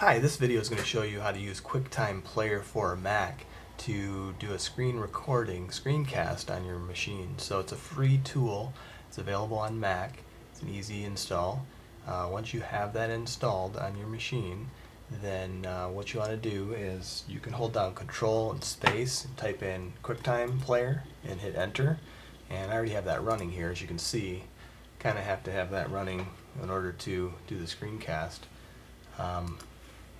Hi, this video is going to show you how to use QuickTime Player for a Mac to do a screen recording, screencast on your machine. So it's a free tool. It's available on Mac. It's an easy install. Uh, once you have that installed on your machine, then uh, what you want to do is you can hold down Control and Space and type in QuickTime Player and hit Enter. And I already have that running here, as you can see. Kind of have to have that running in order to do the screencast. Um,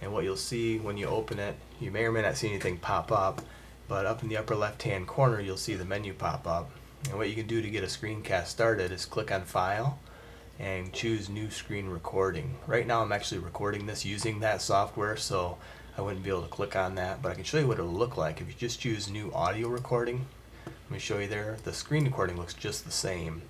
and what you'll see when you open it, you may or may not see anything pop up, but up in the upper left hand corner you'll see the menu pop up. And what you can do to get a screencast started is click on File and choose New Screen Recording. Right now I'm actually recording this using that software, so I wouldn't be able to click on that, but I can show you what it'll look like. If you just choose New Audio Recording, let me show you there, the screen recording looks just the same.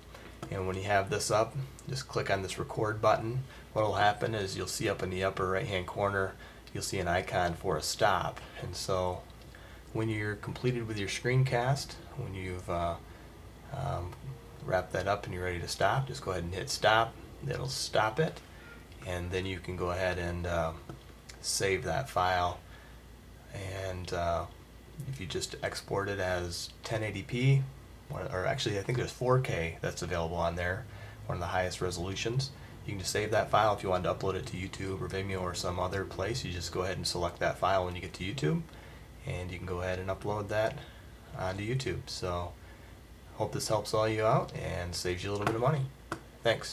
And when you have this up, just click on this record button. What will happen is you'll see up in the upper right hand corner, you'll see an icon for a stop. And so when you're completed with your screencast, when you've uh, um, wrapped that up and you're ready to stop, just go ahead and hit stop. It'll stop it. And then you can go ahead and uh, save that file. And uh, if you just export it as 1080p, or actually I think there's 4K that's available on there, one of the highest resolutions. You can just save that file if you want to upload it to YouTube or Vimeo or some other place. You just go ahead and select that file when you get to YouTube, and you can go ahead and upload that onto YouTube. So, hope this helps all you out and saves you a little bit of money. Thanks.